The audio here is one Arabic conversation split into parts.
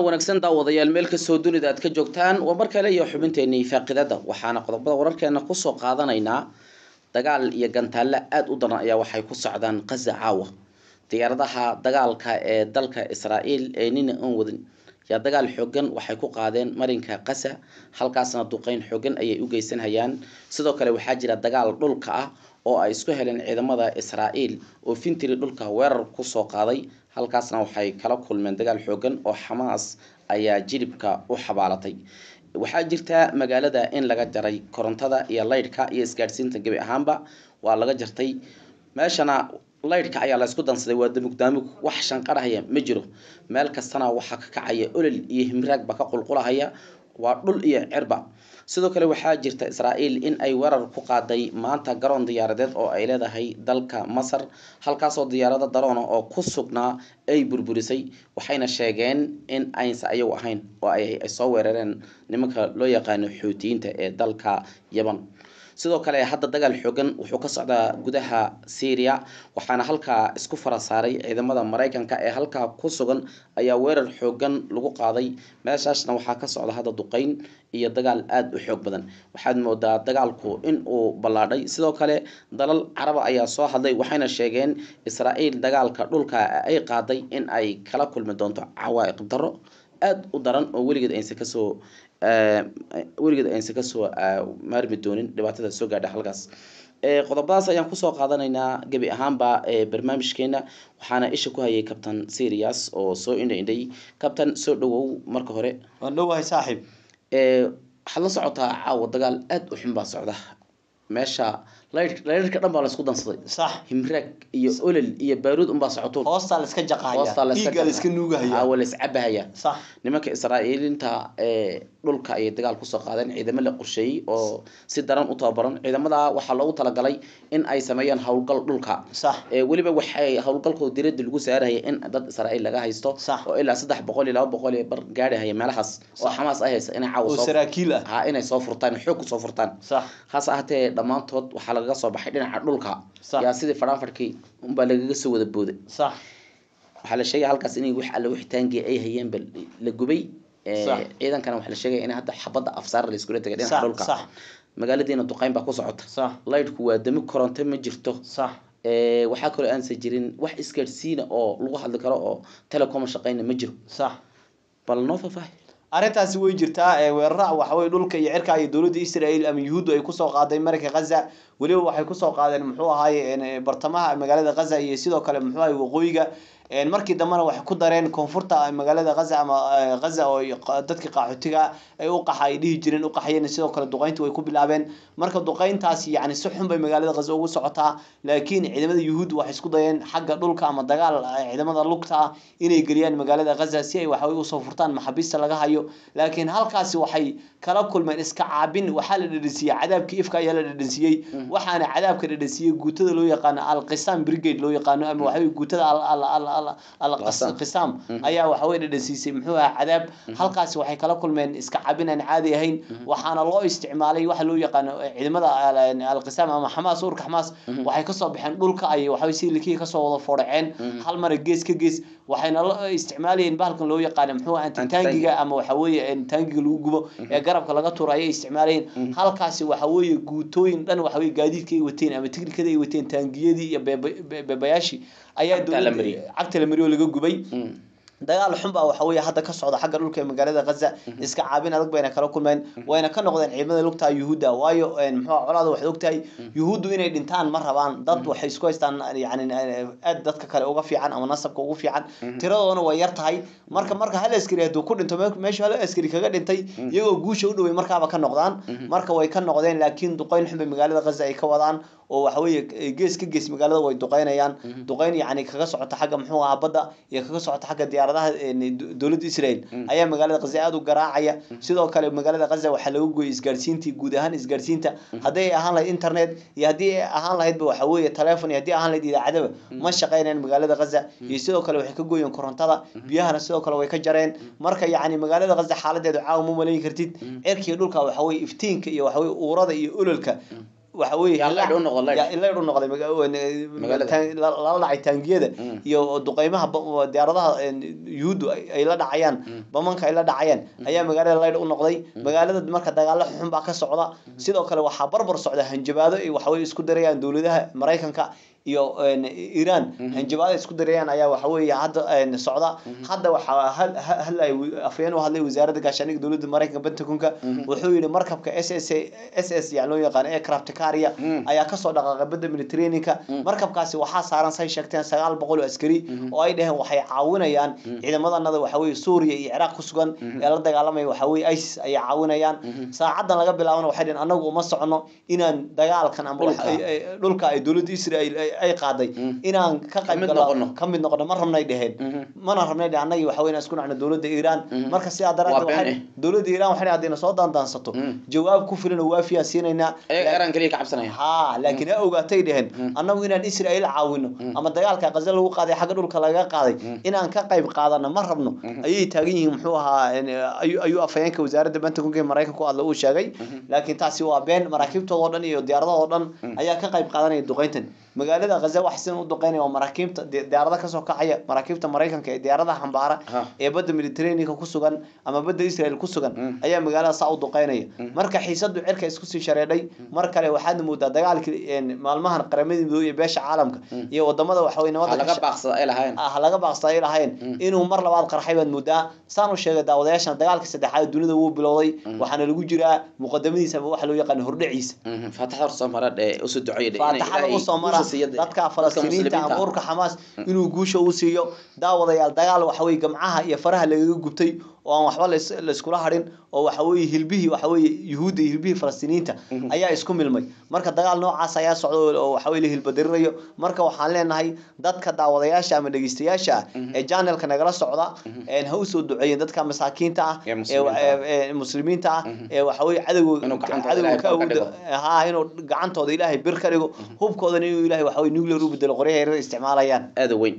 wanaagsan daawadayaal meel kastoo dunida aad ka joogtaan waa mar kale iyo xubinteennii faaqidada waxaana qodobada wararkeena kusoo qaadanaynaa dagaal iyo gantaalle aada u daran ayaa waxay ku socdaan qaza caawa diyaaradaha dagaalka ee dalka israa'iil ee nina aan wadin ayaa dagaal xoogan waxay ku qaadeen marinka qaza halkaasna duqeyn xoogan ayay u geysanhayaan sidoo kale waxaa jira dagaal dhulka ah oo ay isku heleen ciidamada israa'iil oo fintiri dhulka weerar kusoo qaaday halkaasna waxay kala kulmeen dagaal xoogan oo xamaas ayaa jilibka u xabaalatay waxaa jirta magaalada in laga jaray korontada iyo laydhka iyo isgaadhsiinta gebi ahaanba waa laga jartay meeshana laydhka ayaa la isku dansaday waa damugdaamug wax shanqarhaya ma jiro meel kastana waxaa ka kacaya olol iyo himraagba ka qulqulahaya waa dhul iyo cirba sidoo kale waxaa jirta israa'iil in ay weerar ku qaaday maanta garoon diyaaradeed oo ay leedahay dalka masar halkaasoo diyaarado daroona oo ku sugnaa ay burburisay waxayna sheegeen in aynse ayagu ahayn oo ay soo weerareen nimanka loo yaqaano xuutiyiinta ee dalka yaman sidoo kale hadda dagaal xoogan wuxuu ka socdaa gudaha syria waxaana halkaa isku fara saaray ciidamada maraykanka ee halkaa ku sugan ayaa weerar xoogan lagu qaaday meeshaasna waxaa ka socda hadda duqeyn iyo dagaal aada u xoog badan waxaad moodaa dagaalku in uu ballaadhay sidoo kale dalal caraba ayaa soo hadlay waxayna sheegeen israa'iil dagaalka dhulka ay qaaday in ay kala kulmi doonto cawaaiq darro aada u daran oo weligeed aysan kasoo weligeed aysan kasoo ah, maarmi doonin dhibaatada soo gaadha halkaas qodobadaas ayaan kusoo qaadanaynaa gebi ahaanba barnaamijkeena waxaana isha ku hayay kabtan serias oo soo indha indhay kabtan soo dhawow marka hore waadhowahay saaxiib waxaad la socotaa caawa dagaal aada u xun baa socda meesha layrka dhan baa la isku dansaday sax himraag iyo olol iyo baaruud unbaa socotuun hoosta la iska jaqahayaiska nuugahayawala iscabahaya sax nimanka israa'iiliinta dhulka ayay dagaal kusoo qaadeen ciidamo la qorsheeyey oo si daran u tababaran ciidamada waxaa loogu talagalay in ay sameeyaan howlgal dhulka sax weliba waxay howlgalkooda diradda lagu saarahaya in dad israa'iil laga haysto oo ilaa saddex boqol iyo laba boqol ee bar gaadhahaya meelahaas oo xamaas ay haysa inay caawa saraakiil ah inay soo furtaan xoog kusoo furtaan sax haase ahaatee dhammaantood waxaa lagaga soo baxay dhinaca dhulka yaa sidii faranfarkii unbaa lagaga soo wada booday waxaa la sheegaya halkaas inay wax alla wixitaankii ay hayeenba la gubay ciidankana waxaa la sheegaya in hadda xabadda afsaar la iskula tegay dhinaca dhulka magaaladiina duqayn baa ku socota laydhku waa dami koronto ma jirto waxaa kaloo aansan jirin wax isgaadhsiina oo lagu hadli karo oo telecom shaqayna ma jiro bal noo faahfaahay arrintaasi way jirtaa weerara waxawey dhulka iyo cirka iyo dowladda israel ama yuhuuddu ay kusoo qaaday marka ghaza وليه واحد كسر قادر محوه هاي إن برتماه مجال هذا غزة يسيده كله محوه وقويه إن مركي دمنا واحد كدرين كونفورتا مجال هذا غزة أما غزة أو دتك قاعدتها أو قحيله جرين أو قحيله يسيده كله دقين توي كوب لعبين مركب دقين تاسي يعني سحهم بمجال هذا غزة وسعتها لكن عندما اليهود واحد كدرين حق دول كام الدجال عندما ضلقتها إن يجريان مجال هذا غزة سيء واحد وصفرتان محبيس تلاقيها يو لكن هالقاسي واحد كلب كل ما إسكعابين وحال الرنسية عذاب كيف كيال الرنسية waxaana cadaabka dhadhasiiyey guutada loo yaqaano alqisam brigade loo yaqaano ama waxawey guutada alqisam ayaa waxawey dhadhasiisay muxuu ahaa cadaab halkaasi waxay kala kulmeen iska cabin aan caadi ahayn waxaana loo isticmaalay waxa loo yaqaano ciidamada alqisam ama xamaas urka xamaas waxay kasoo baxeen dhulka ayay waxawey silikii kasoo wada fooraceen hal mara gees ka gees waxayna isticmaalayeen bahalkan loo yaqaano muxuu ahaa tangiga ama waxaweye tangiga lagu gubo ee garabka laga turo ayay isticmaalayeen halkaasi waxaweye guutooyin dhan waxaweye gaadiidka ay wateen ama tiknikada ay wateen taangiyadii iyo beebayaashi ayaa cagta la mariyo laga gubay dagaal xun baa waxa weeye hadda ka socda xagga dhulka ee magaalada Gaza iska caabin adag bayna kala kulmeen wayna ka noqdeen ciidamada lugta yuhuuda waayo muxuu colaada waxay ogtahay yuhuudu inay dhintaan ma rabaan dad waxay isku haystaan yani aad dadka kale uga fiican ama nasabka ugu fiican tiradoodana way yar tahay marka marka hal askari hadduu ku dhinto meesha hal askari kaga dhintay iyagoo guusha u dhaway markaaba ka noqdaan marka way ka noqdeen laakiin duqeyn xun bay magaalada Gaza ay ka wadaan oo waxa weeye gees ka gees magaalada way duqeynayaan duqeyn yacni kaga socota xagga muxuu ahaa badda iyo kaga socota xagga diyaaradaha dowladda israel ayaa magaalada qaza aad u garaacaya sidoo kale magaalada qaza waxaa lagu gooyay isgaarsiintii guud ahaan isgaarsiinta hadday ahaan lahayd internet iyo haddii ay ahaan lahaydba waxa weeye telefon iyo haddii ahaan lahayd idaacadaba ma shaqaynayaan magaalada qaza iyo sidoo kale waxay ka gooyeen korontada biyahana sidoo kale way ka jareen marka yacni magaalada qaza xaaladeedu caawa ma malayn kartid cirkiiyo dhulka waxa weeye iftiinka iyo waxa weeye uurada iyo ololka waxa wey dhacay taangiyada mm. iyo duqeymaha diyaaradaha eh, yuhuuddu ay la dhacayaan mm. bamanka ay la dhacayaan mm. ayaa magaalada layd u noqday magaalada marka dagaalo xuxun baa ka socda sidoo kale waxaa barbar socda hanjabaado ay waxawey isku darayaan dowladaha maraykanka iyo Iran hanjabaad isku dareeyaan ayaa waxa weeye hadda socda hadda waxa hal ay afyeen u hadlay wasaaradda gaashaaniga dawladda Mareykanka Pentagonka wuxuu yiri markabka SS SS yaa loo yaqaan aircraft carrier ayaa ka soo dhaqaaqay badda Mediterranean-ka markabkaasi waxaa saaran say sheegteen 900 askari oo ay dhaheen waxay caawinayaan ciidamada nada waxa weeye Suuriya iyo Ciraaq ku sugan ee la dagaalamaya waxa weeye ISIS ayaa caawinayaan saacadan laga bilaabana waxay dhaheen anagu uma socono inaan dagaalkan ama dhulka ay dawladda Israa'iil ay qaaday inaan ka qayb galo ka mid noqono ma rabnay dheheen mana rabnay dheheen annagii waxa weyn isku nacno dowladda iiraan marka sidaa daraaddeed waxay dowladda iiraan waxay haddii na soo daandaansato jawaab ku filan oo waafiya siinaynaa iiraan kaliya ka cabsanaya ha laakiin ha ogaatay dheheen annagu inaan israa'iil caawino ama dagaalka gaza lagu qaaday xagga dhulka laga qaaday inaan ka qayb qaadano ma rabno ayay taagan yihiin muxuu ahaa ayuu afhayeenka wasaaradda banta kunga maraykanku adle uu sheegay laakiin taasi waa been maraakiibtoodoo dhan iyo diyaaradahoo dhan ayaa ka qayb qaadanaya duqayntan magaalada khaza wax sidan u duqeynaya waa maraakiibta diyaarada kasoo kacaya maraakiibta maraykanka ee diyaaradaha xambaara ee badda mediterraneanka ku sugan ama badda israel ku sugan ayaa magaalada saa u duqeynaya marka xiisadu cirka isku sii shareedhay mar kale waxaadna moodaa dagaalkii maalmahan qaramadii midoobe iyo beesha caalamka iyo wadamada waxawey laga baaqsada ay lahayn inuu mar labaad qarxay baad moodaa saan u sheegay daawadayaashan dagaalka saddexaad dunida wuu bilowday waxaana lagu jiraa muqadamadiisa ama waxa loo yaqaan hordhaciisa faataxda usoo mara ee usoo duceeya faataxda usoo mara دتك فلسطينيين تعمور كحماس إنه جوشه وسيو دا وضيال دجال وحوي جمعها يفرها اللي جبتي oo aan waxba layskula hadhin oo waxa weeye hilbihii waxa weeye yuhuudda iyo hilbihii falastiiniyiinta ayaa isku milmay marka dagaal noocaas ayaa socda oo waxa weye la hilbadarirayo marka waxaan leenahay dadka daawadayaasha ama dhegeystayaasha ah ee janelka nagala socda ha usoo duceeyeen dadka masaakiinta ah ee muslimiinta ah ee waxa weye cadowgacadowga ka awoodda ha inuu gacantooda ilaahay bir ka dhigo hubkoodan inuu ilaahay waxa weye nuclear u bedelo qoryaha yaryar isticmaalayaan aada weyn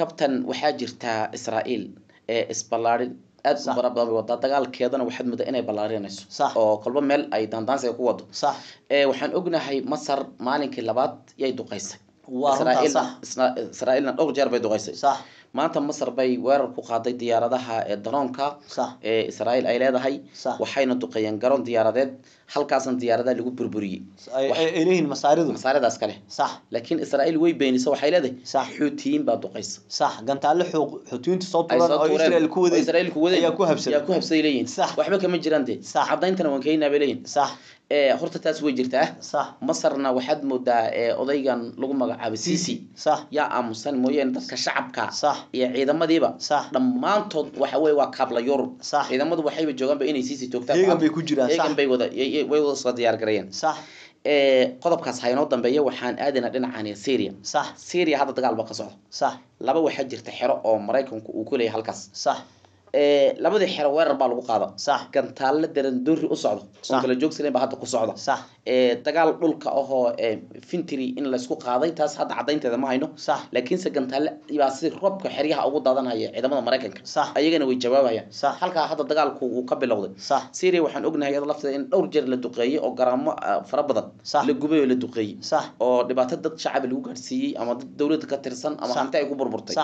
kabtan waxaa jirtaa israa'iil ee isballaarin أدو صح. مباراة بابي وضع تقال كيادان وحد مدى إني بلارينيسو صح أو كلبا ميل أي دان دان سيكو وضو صح إيه وحن أغنى هاي مصر مالين كلابات يأي دو قيسة إسرائيل صح إسرائيل نان أغجر بي دو قيسة صح ما أنت مصر بي وير كو قاطي ديارة دها درونكا صح إيه إسرائيل أي لا دهاي صح وحين ديارة ديد halkaasna diyaaradaha lagu burburiyey leeyihiin masaaridu masaaridaas kale sax laakiin israa'iil way beenisa waxay leedahay sax xuutiyiin baa duqaysa sax gantaale xuuq xuutiyiinta soo tuuran oo israa'iil ku waday israa'iil ku waday ayaa ku habsaday ayaa ku habsaday leeyihiin sax waxba kama jiraan dee sax cadayntana waan keenaa bay leeyihiin sax ee horta taas way jirtaa sax masarna waxaad moodaa ee odaygan lagu magacaabay sisi sax yaa aamusan mooyeen dadka shacabka sax iyo ciidamadiiba sax dhammaantood waxa weeye waa kaabla yurub ciidamadu waxayba joogaanba inay sisi joogtaan eegan bay ku jiraan sax eegan bay wada way wada soo diyaar gareeyeen sax qodobkaas haynoo dambeeya waxaan aadaynaa dhinacaan syria sax syria hadda dagaal baa ka socda sax laba waxaa jirta xero oo maraykanku uu ku leeyahay halkaas sax labadii xero weerar baa lagu qaada gantaale darandori u socdo oo kala joogsanaba hadda ku socda dagaal dhulka ahoo fintry in laysku qaaday taas hadda cadaynteeda ma hayno laakiinse gantaale baa si robka xeryaha ugu daadanaya ciidamada maraykanka ayagana way jawaabayaan halkaa hadda dagaalku uu ka bilowday syria waxaan ognahay iyada lafteeda in dhowr jeer la duqeeyey oo garaamo fara badan la gubay oo la duqeeyey oo dhibaato dad shacaba lagu gaadhsiiyey ama dad dowladda ka tirsan ama hanti ay ku burburtay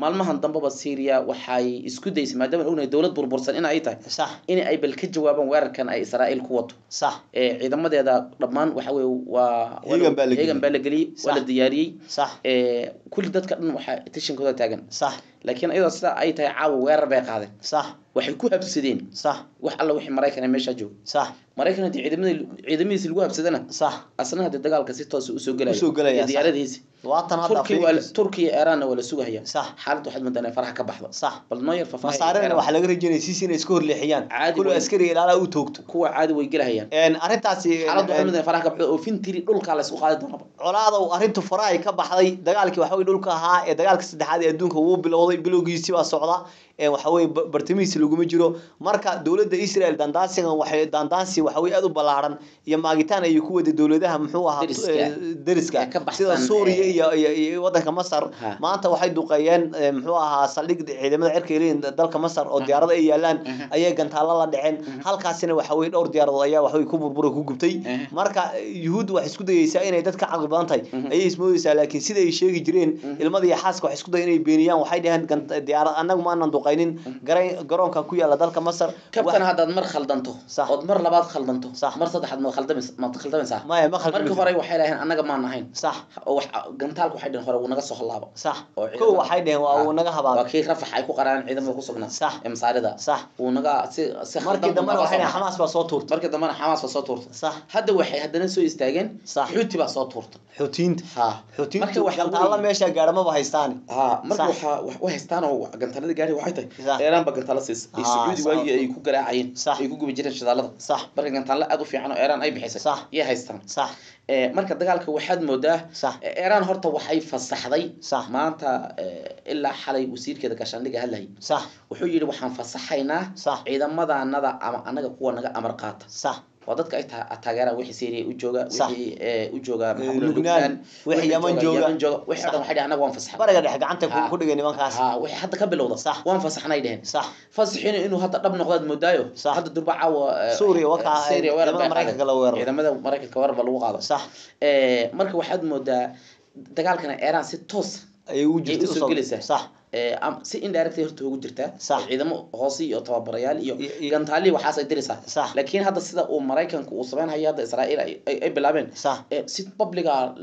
مالما هندم بابا سيريا وحاي اسكو ديس ما دام الاغنى دولة بربرسان انا ايتا صح انا اي بالكجوابا واركان اي اسرائيل كواتو صح ايه اذا ما دي هذا ربان وحاوي و هيغن بالقلي هيغن بالقلي ولا دياري صح ايه كل دات كان وحا تشن كودا تاغن صح لكن إذا صار أي تعاو غير بيق هذا صح وحكوها بسدين صح وح الله وح مراكنا مش أجو صح مراكنا دي عدمي عدمي سلوها بسدنا صح أصلا هذا الدجال كسيت توس سوق لها سوق لها دي أرد هيس وعطنا تركيا ولا تركيا إيران ولا سوق هي صح حالته حد من دنا فرح كبحضة صح بالنوير ففا مصارنا وح لقري جني سيسي نسكور لحيان عادي كل أسكري لا لا وتوكت كوا عادي ويجرا هيان إن أريد تعسي حالته حد من دنا فرح كبحضة وفين تري نقولك على سوق هذا ولا هذا وأريد تفرعي كبحضة دجالك وحوي نقولك ها دجالك سد هذا يدونك هو بالوضع socday bilowgiisii baa socda waxa weye bartamihiisi laguma jiro marka dowladda israel dandaansigan waxay daandaansi waxa weye aad u ballaaran iyo maagitaan ayay ku wada dowladaha muxuu ahaa deriska sida suuriya iyo iyo waddanka masar maanta waxay duqeeyeen muxuu ahaa saldhig ciidamada cirka leeyihiin dalka masar oo diyaarada ay yaalaan ayay gantaallo la dhaceen halkaasina waxa weye dhowr diyaaradood ayaa waxa weye ku burbura ku gubtay marka yuhuudda waxay isku dayeysaa inay dadka caqli badan tahay ayay ismoodaysaa laakiin sida ay sheegi jireen ilmada iyo xaaska waxay isku dayeen inay beeniyaan waxay dhaheen diyaarad annagu ma aanan duqaynin garoonka ku yaala dalka masar kabtan haddaad mar khaldanto ood mar labaad khaldanto mar saddexaad maad khaldamaysaa maya ma markii hore waxay lahayn annaga maan ahayn sax oo gantaalku waxay dhaheen hore wuu naga soo halaaba sax kow waxay dhaheen waa wuu naga habaaba waa rafax ay ku qaraan ciidamo ku sugnaa sax ee masaarida sax wuu naga si si markii dambana waxay xamaas baa soo tuurtay markii dambana xamaas baa soo tuurtay sax hadda waxay haddana soo istaageen xuuti baa soo tuurtay xuutiinta ha xuutiinta gantaalla meesha gaadhamaba haystaan ha marka waxa هستان هو قنتلة قاري واحدة إيران بقنتلة سيس السعودي واي يكون قراء عين يكون جو بجيران شذالة صح برا قنتلة أقو في عنا إيران أي بحيسة صح يا هستان صح مركز دجالك واحد مدة صح إيران هرت وحي فصح ذي صح ما أنت إلا حلي وسير كذا كشان لقى هلاي صح وحجي لو فصحينا صح إذا ماذا أنا أنا أنا قوة أنا أمرقات صح وددك أي تاجران وحي سيري وجوجا وحي وجوجا لبنان وحي يمن جوجا يمن جوجا وحي هذا وحي أنا وان فصح برا قد حاجة عنك كل جاني وان كاس ها وحي حتى قبل وضع صح وان فصحنا يدهن صح فصحين إنه حتى ربنا قضى مدايو صح حتى دربع عو سوريا وقع سوريا وين مريكا قالوا وير إذا ماذا مريكا كوار بلوق هذا صح مركب واحد مدة دقالكنا إيران ستوس أي وجود صح إيه، أم سي إن دايركت هرت هو جرتة صح إذا مو هوسي أو تبع بريال يو كان تالي وحاس يدري صح صح لكن هذا سيدا أو مرايكن كو أسبان هيا هذا إسرائيل أي أي بلابين صح سيد بابليكا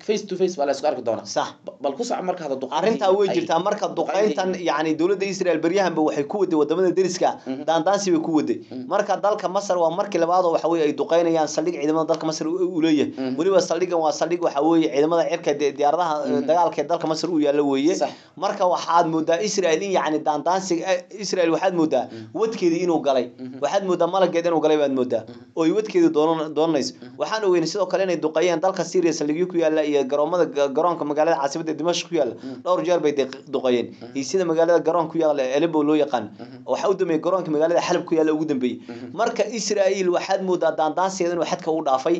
فيس تو فيس ولا سكارك دونا صح بل كوس عمرك هذا دوق أنت أو جرتة عمرك دوق أنت يعني دولة إسرائيل بريها بو حكودي ودمنا درسكا دان دانسي بكودي مرك دالك مصر ومرك اللي بعده وحوي أي دوقين هي يعني نسليك إذا ما دالك مصر أولية ولي بسليك وأسليك وحوي إذا ما دالك دي أرضها دالك دالك مصر أولية صح مرك waxaad moodaa israel yani daandaansiga israel waxaad moodaa wadkeedii inuu galay waxaad moodaa malaggeed inuu galay baad moodaa ooy wadkeedii doonanayso waxaan ogeynay sidoo kale inay duqeeyeen dalka syriya saligyo ku yaalla iyo garoomada garoonka magaalada caasimada dimashq ku yaalla dhowr jeer bay duqeeyeen iyo sida magaalada garoon ku yaalla elebo loo yaqaan waxaa u dambeeyey garoonka magaalada xalab ku yaalla ugu dambeeyey marka israel waxaad moodaa daandaansigeeda inuu xadka u dhaafay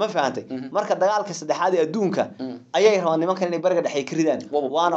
ma fahantay marka dagaalka saddexaad ee adduunka ayay rabaan nimankan inay bariga dhexe ka ridaan waana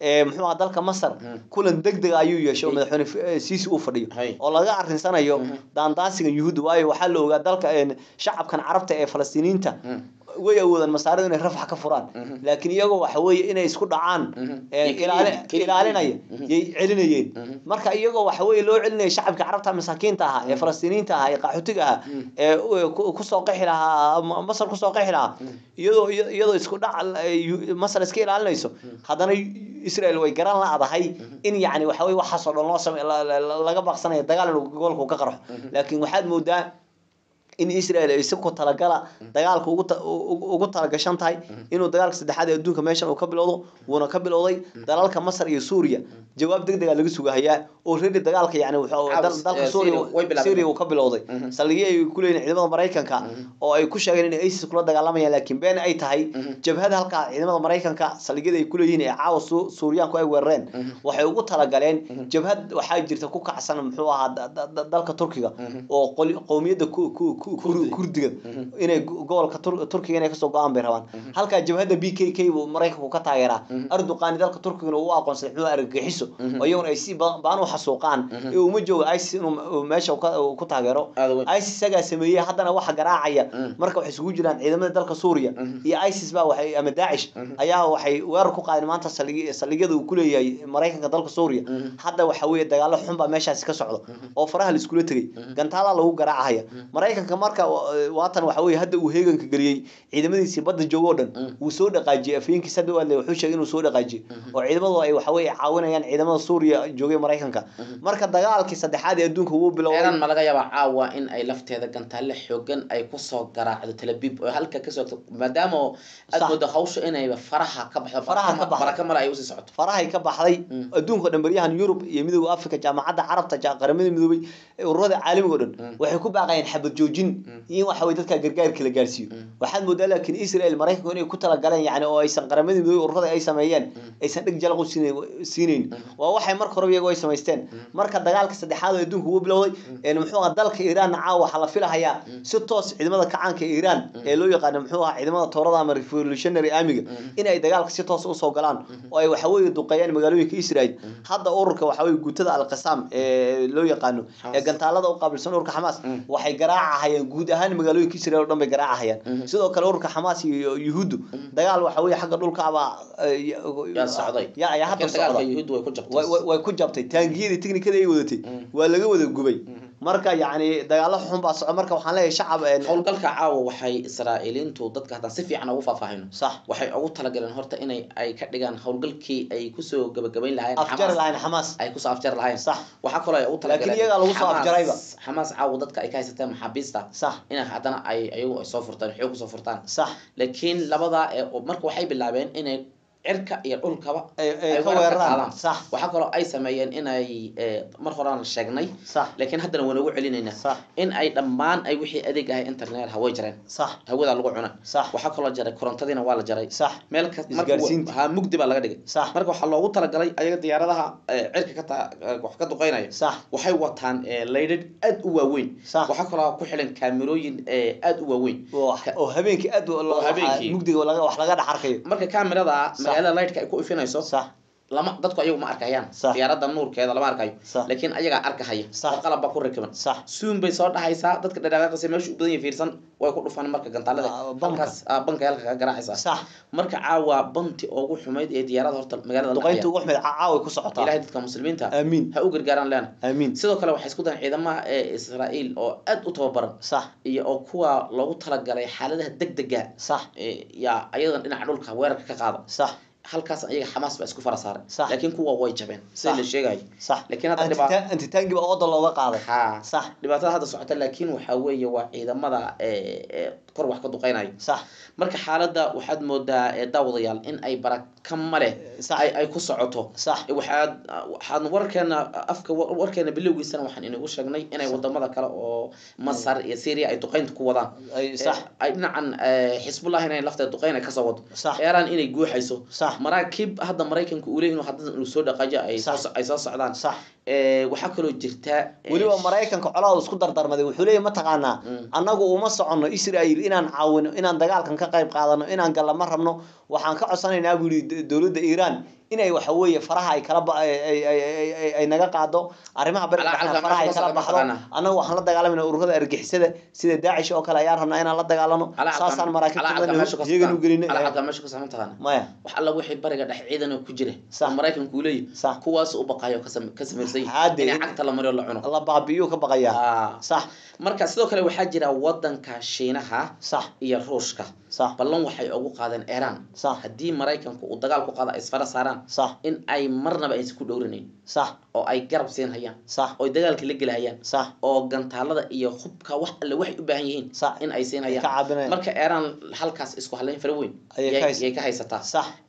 muxuu dalka masar kulan degdeg ayuu yeeshay madaxweyne siisi uu fadhiyo oo laga arinsanayo daandaasigan yuhuudda waayo waxaa la ogaa dalka shacabkan carabta ee falastiiniinta way awoodaan masaarid inay rafax ka furaan laakiin iyagoo waxa weeye inay isku dhacaan ilaalinaya yay celinayeen marka iyagoo waxa weeye loo celinaya shacabka carabta masaakiinta ahaa ee falastiiniinta ahaa ee qaxootiga ahaa ee kusoo qixi lahaa masar kusoo qixi lahaa iyadoo iyadoo isku dhac masar iska ilaalinayso haddana israel way garan laadahay in yani waxa weye waxaasoo dhan loo laga baqsanayo dagaal inuu gobolku ka qarxo laakiin waxaad moodaa in israel aysanku talagala dagaalka ugu talagashan tahay inuu dagaalka saddexaad ee adduunka meeshan uu ka bilowdo wuuna ka bilowday dalalka masar iyo suuriya jawaab deg dega laga sugahayaa oo redi dagaalka yani dalka suuriya uu ka bilowday saldhigii ay ku leeyihin ciidamada maraykanka oo ay ku sheegeen inay isis kula dagaalamayaan laakiin been ay tahay jabhada halkaa ciidamada maraykanka saldhigyada ay ku leeyihin ee caawa suuriyaanku ay weerareen waxay ugu talagaleen jabhad waxaa jirta ku kacsan muxuu ahaa dalka turkiga oo qowmiyadda ku kurdiga inay gobolka turkiga inay kasoo go-aan bay rabaan halka jabhadda bkk k k buu maraykanku ka taageeraa arduqaani dalka turkigana u aqoonsaday xumaa argagixiso oo iyaguna ay si baan u xasuuqaan ee uma jooga isis inuu meesha ku taageero isis isagaa sameeyey haddana waxa garaacaya marka waxay isugu jiraan ciidamada dalka suuriya iyo isis baa waxay ama daacish ayaa waxay weerar ku qaadeen maanta saldhigyada uu ku leeyahay maraykanka dalka suuriya hadda waxa weeye dagaalo xun baa meeshaasi ka socda oo faraha la iskula tegay gantaalaa lagu garaacahaya maraykanka marka marka waatan waxa weeye hadda uu heeganka geliyey ciidamadiisii badda joogo dhan wuu soo dhaqaajiyay afyeenkiisa hadda waadle wuxuu sheegay inuu soo dhaqaajiyay oo ciidamadu ay waxa weeye caawinayaan ciidamada Suuriya joogay Mareykanka marka dagaalkii saddexaad ee adduunka wuu bilowday ciidan malaga yaaba caawa in ay lafteeda gantaale xoogan ay ku soo garaacdo Talabib oo halka ka soo maadaama aad moodo hawsha inay faraha ka baxdo faraha ka baxdo baraka mal ay u sii socoto faraha ay ka baxday adduunka dhambaryahan Yurub iyo Midowga Afrika jaamacadda Carabta qaramada midoobay ururada caalamiga oo dhan waxay ku baaqayeen xabad joojin in in waxa way dadka gargaarka la gaarsiiyo waxaad moodaa laakiin Israel Mareykanku inay ku talagaleen yani oo aysan qaramada midoobay ururada ay sameeyeen aysan dhig jalaq u siinayn waa waxay marka hore iyagu ay sameysteen marka dagaalka saddexaad oo adduunka uu bilowday een muxuu ahaa dalka Iran caawa waxa la filayaa si toos ciidamada kacaanka Iran ee loo yaqaan muxuu ahaa ciidamada toorada ama revolutionary army inay dagaalka si toos u soo galaan oo ay waxa weeye duqeeyeen magaalooyinka Israel hadda ururka waxa weeye guutada al-Qassam ee loo yaqaan ee gantaalada u qaabilsan ururka Hamas waxay garaacayeen garaacayaan guud ahaan magaalooyinka israel o dhan bay garaacahayaan sidoo kale ururka xamaas iyo yuhuuddu dagaal waxa weye xagga dhulkaabaa yaa hadda socda way ku jabtay taangiyadii tiknikada ay wadatay waa laga wada gubay marka yani dagaalo xun baa soco marka waxaan leeyahay shacab howlgalka caawa waxay israa'iiliintu dadka haddaan si fiican ugu faahfaahino sax waxay ugu talagaleen horta inay ay ka dhigaan howlgalkii ay kusoo gabagabayn lahayn afjar lahayn xamaas ay kusoo afjar lahayn sax waxaa kaloo ay ugu talagaleen laakiin iyagaa lagu soo afjarayba xamaas caawa dadka ay ka haysateen maxaabiista sax in haddana ay ayagu ay soo furtaan xoog soo furtaan sax laakiin labadaa marka waxay bilaabeen inay cirka iyo dhulkaba ay weeraraan sax waxa kale ay sameeyeen in ay mar horaan sheegnay laakiin haddana waan ugu celinaynaa in ay dhammaan ay wixii adeeg ahay internet haway jareen sax hawada lagu cuna waxa kale jaray korontadina waa la jaray sax meel kasta markuu ha mugdi baa laga dhigay marka waxa loogu talagalay ayaga diyaaradaha cirka ka wax ka duqeynaya waxay wataan laydhid aad u waaweyn waxa kale ku xilan kaamirooyin aad u waaweyn oo habeenkii aad mugdiga wax laga dhaxarkayo marka kaamirada waxyaalaha lightka ay ku ifinayso sax lama dadku ayagu ma arkayaan diyaaradda nuurkeeda lama arkayo laakiin ayagaa arkahaya oo qalabba ku rakiban suun bay soo dhahaysaa dadka dhadhaaqaysa meesha u badan yahay fiirsan way ku dhufaan marka gantaalada halkaas banka halka ka garaacaysaa marka caawa banti ugu xumayd ee diyaaradda horta magaalada duqaynta ugu xumayd caawa ku socotaa ilaahay dadka muslimiinta aamiin ha u gargaaraan leena aamiin sidoo kale waxay isku daan ciidamaha ee Israa'iil oo aad u tababaran sax iyo oo kuwa loogu talagalay xaaladaha degdegga sax ya ayadan dhinaca dhulka weerarka ka qaada sax halkaas ayaga xamaas baa isku fara saaray laakiin kuwa way jabeen sida la sheegayo laakiin hadda anti tangiba oo wadda looga qaaday sax dhibaatada hadda socota laakiin waxaa weeye waa ciidamada kor wax ka duqeynaya marka xaaladda waxaad moodaa daawadayaal in ay barakama leh ay ku socoto waxaan warkeena afka warkeena bilowgiisana waxaan inagu sheegnay inay wadamada kale oo masar iyo syria ay duqeynta ku wadaan dhinacan xisbullah inay lafteed duqeyn ay kasoo wado eeran inay guuxayso maraakiib hadda maraykanka uu leeyahy inuu haddana inuu soo dhaqaajo ay soo socdaan waxaa kaloo jirta weliba maraykanka colaadu isku dardarmaday wuxuu leeyahy mataqaanaa annagu uma soconno israel inaan caawino inaan dagaalkan ka qayb qaadano inaan gallama rabno waxaan ka codsanaynaa buu yidhi dowladda iiraan إن أي واحد ويا فرحة أي كلب أي أي أي أي أي نجاق عدو أريمه عبر فرحة أي كلب حضو أنا وحنا ده قال من أورغه ده أرجح سيدا سيدا داعش أو كلا يارهم نحن أيوة. يعني الله ده قالنا ساسا المراكب على حدا مشك قصة يجنو قرينا على حدا مشك قصة من تغنى مايا صح بلون وحي أوقو قادن إيران صح هدي مرايكن كو ودقال كو قادا إسفارة ساران صح إن أي مرنا بأي سكو دورني صح أو أي قرب سين هيا صح أو دقال كي لقل هيا صح أو قانتالة إيا خبكا وح اللي وحي أبعيين صح إن أي سين هيا كعابنا إيران حالكاس إسكو حالين فروين أي كايس أي كايس أتا صح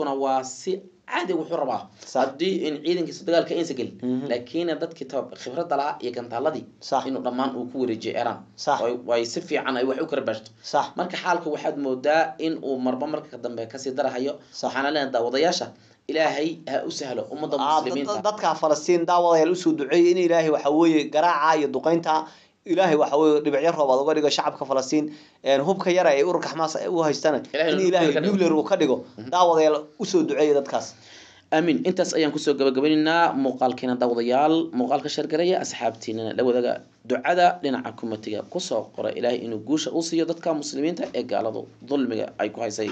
واسي عادي وحربا ما صدي إن عيدك صدق قال كإنس قل لكن هذا كتاب خبرة طلع يكنت على دي صح إنه رمان وكور الجيران صح ويسفي عن أي وحوك ربشت صح مرك حالك وحد مودا إن ومربا مرك قدم بكسي درها هيو صح أنا لين دا وضياشة إلهي أسهله أم آه، ضد المسلمين آه ضد كفلسطين دا وضيا الأسود إلهي وحوي قراعة يدقين تا ilaahay waxa weeye dhibicyo roob aad uga dhigo shacabka falastiin hubka yara ee ururka xamaas u haystana in ilaahay nuclear uu ka dhigo daawadayaal usoo duceeya dadkaas aamiin intaas ayaan kusoo gabagabanaynaa muuqaalkeena daawadayaal muuqaalka shargaraya asxaabtiinana la wadaga ducada dhinaca kumatiga kusoo qora ilaahay inuu guusha u siiyo dadka muslimiinta ee gaaladu dulmiga ay ku haysay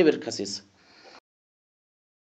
ebir kasiisa